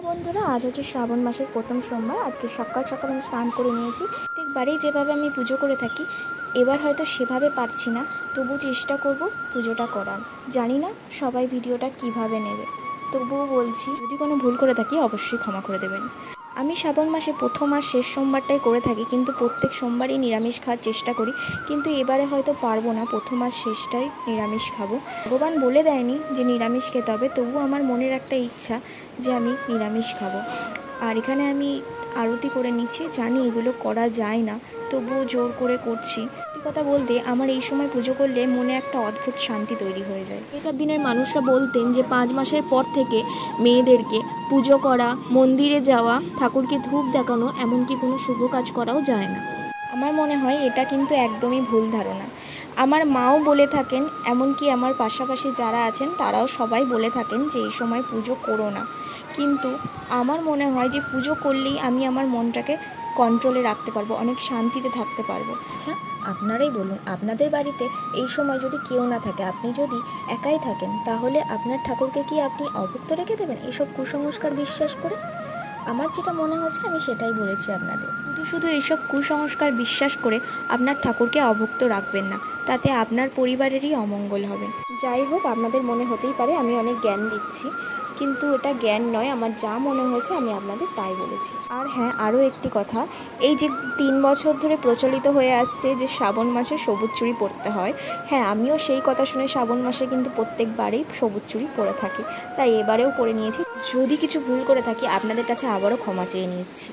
Hello বন্ধুরা, আজ হচ্ছে শ্রাবণ মাসের প্রথম সোমবার। আজকে সকাল সকাল আমি স্নান করে নিয়েছি। প্রত্যেকবারেই যেভাবে আমি পুজো করে থাকি, এবার হয়তো সেভাবে পারছি না। তবু চেষ্টা করব পুজোটা করার। জানি না সবাই ভিডিওটা কীভাবে নেবে। তবুও বলছি, যদি কোনো ভুল করে থাকি অবশ্যই ক্ষমা করে দেবেন। আমি শ্রাবণ মাসে প্রথম আর শেষ সোমবারটাই করে থাকি, কিন্তু প্রত্যেক সোমবারই নিরামিষ খাওয়ার চেষ্টা করি। কিন্তু এবারে হয়তো পারব না, প্রথম আর শেষটাই নিরামিষ খাব। ভগবান বলে দেয়নি যে নিরামিষ খেতে হবে, তবুও আমার মনের একটা ইচ্ছা যে আমি নিরামিষ খাব। আর এখানে আমি আরতি করে নিচ্ছি জানি এগুলো করা যায় না তবুও জোর করে করছি। সত্যি কথা বলতে আমার এই সময় পুজো করলে মনে একটা অদ্ভুত শান্তি তৈরি হয়ে যায়। আগেকার দিনের মানুষরা বলতেন যে পাঁচ মাসের পর থেকে মেয়েদেরকে পুজো করা মন্দিরে যাওয়া ঠাকুরকে ধূপ দেখানো এমনকি কোনো শুভ কাজ করাও যায় না। আমার মনে হয় এটা কিন্তু একদমই ভুল ধারণা। আমার মাও বলে থাকেন এমনকি আমার পাশাপাশি যারা আছেন তারাও সবাই বলে থাকেন যে এই সময় পুজো করো না। কিন্তু আমার মনে হয় যে পুজো করলেই আমি আমার মনটাকে কন্ট্রোলে রাখতে পারব অনেক শান্তিতে থাকতে পারব। আচ্ছা আপনারাই বলুন আপনাদের বাড়িতে এই সময় যদি কেউ না থাকে আপনি যদি একাই থাকেন তাহলে আপনার ঠাকুরকে কি আপনি অভুক্ত রেখে দেবেন? এইসব কুসংস্কার বিশ্বাস করে? আমার যেটা মনে হচ্ছে আমি সেটাই বলেছি আপনাদের। শুধু শুধু এইসব কুসংস্কার বিশ্বাস করে আপনার ঠাকুরকে অভুক্ত রাখবেন না তাতে আপনার পরিবারেরই অমঙ্গল হবে। যাই হোক আপনাদের মনে হতেই পারে আমি অনেক জ্ঞান দিচ্ছি। কিন্তু এটা জ্ঞান নয়, আমার যা মনে হয়েছে আমি আপনাদের তাই বলেছি। আর হ্যাঁ আরও একটি কথা, এই যে তিন বছর ধরে প্রচলিত হয়ে আসছে যে শ্রাবণ মাসে সবুজ চুড়ি পরতে হয় হ্যাঁ আমিও সেই কথা শুনে শ্রাবণ মাসে কিন্তু প্রত্যেকবারেই সবুজ চুড়ি পরে থাকি, তাই এবারেও পরে নিয়েছি। যদি কিছু ভুল করে থাকি, আপনাদের কাছে আবারও ক্ষমা চেয়ে নিচ্ছি।